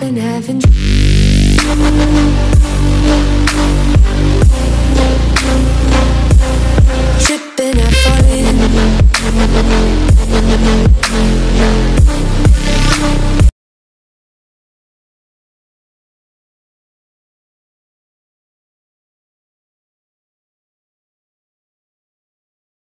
been having